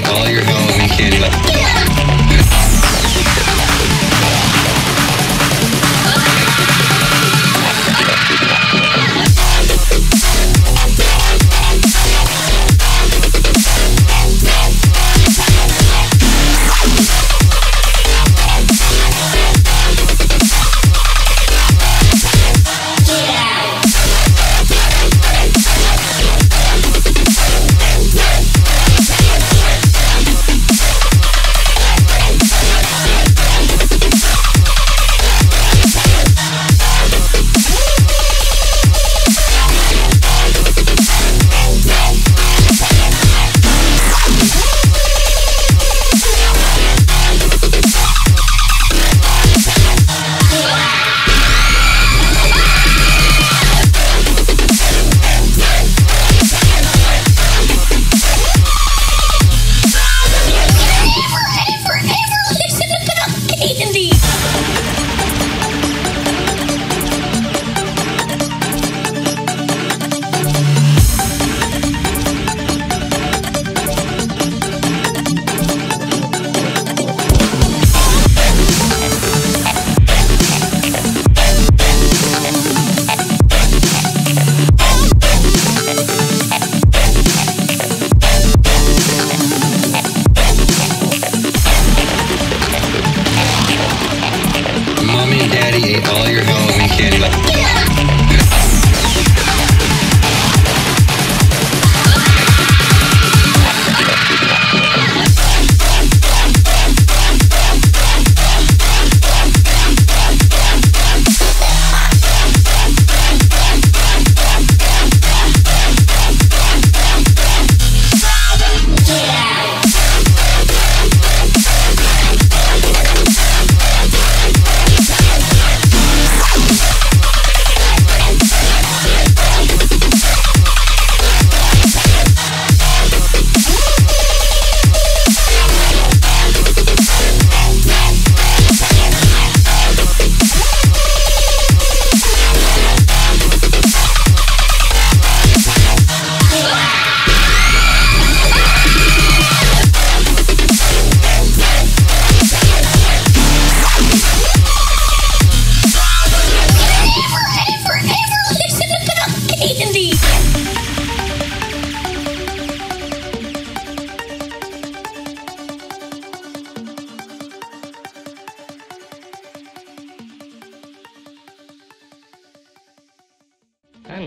All your Halloween candy.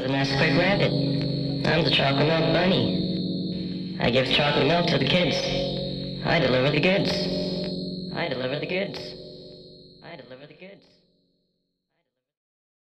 The quick rabbit. I'm the chocolate milk bunny. I give chocolate milk to the kids. I deliver the goods. I deliver the goods.